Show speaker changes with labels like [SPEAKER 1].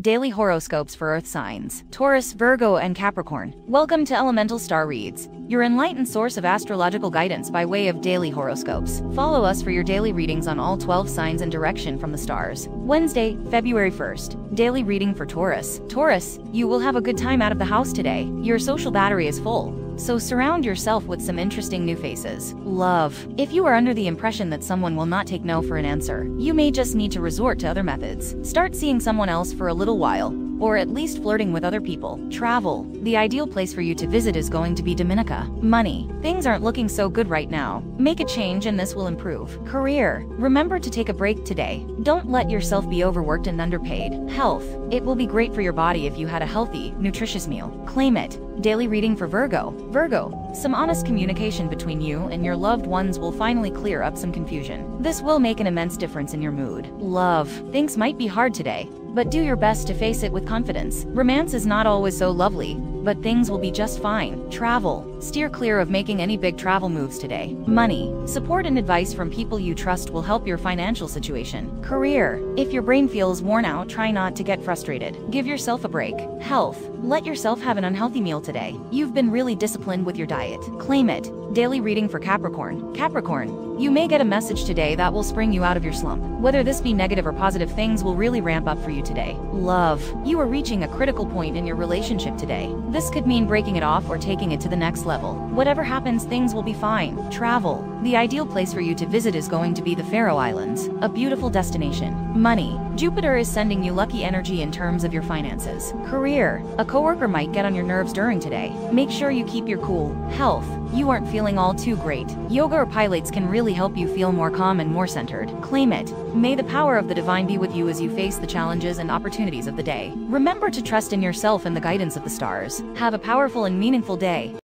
[SPEAKER 1] daily horoscopes for Earth signs Taurus, Virgo, and Capricorn. Welcome to Elemental Star Reads, your enlightened source of astrological guidance by way of daily horoscopes. Follow us for your daily readings on all 12 signs and direction from the stars. Wednesday, February 1st, daily reading for Taurus. Taurus, you will have a good time out of the house today. Your social battery is full. So surround yourself with some interesting new faces. Love. If you are under the impression that someone will not take no for an answer, you may just need to resort to other methods. Start seeing someone else for a little while, or at least flirting with other people. Travel. The ideal place for you to visit is going to be Dominica. Money. Things aren't looking so good right now. Make a change and this will improve. Career. Remember to take a break today. Don't let yourself be overworked and underpaid. Health. It will be great for your body if you had a healthy, nutritious meal. Claim it. Daily reading for Virgo. Virgo, some honest communication between you and your loved ones will finally clear up some confusion. This will make an immense difference in your mood. Love. Things might be hard today, but do your best to face it with confidence. Romance is not always so lovely, but things will be just fine. Travel. Steer clear of making any big travel moves today. Money. Support and advice from people you trust will help your financial situation. Career. If your brain feels worn out, try not to get frustrated. Give yourself a break. Health. Let yourself have an unhealthy meal today. You've been really disciplined with your diet. Claim it. Daily reading for Capricorn. Capricorn, you may get a message today that will spring you out of your slump. Whether this be negative or positive, things will really ramp up for you today. Love. You are reaching a critical point in your relationship today. This could mean breaking it off or taking it to the next level. Whatever happens, things will be fine. Travel. The ideal place for you to visit is going to be the Faroe Islands, a beautiful destination. Money. Jupiter is sending you lucky energy in terms of your finances. Career. A coworker might get on your nerves during today. Make sure you keep your cool. Health. You aren't feeling all too great. Yoga or pilates can really help you feel more calm and more centered. Claim it. May the power of the divine be with you as you face the challenges and opportunities of the day. Remember to trust in yourself and the guidance of the stars. Have a powerful and meaningful day.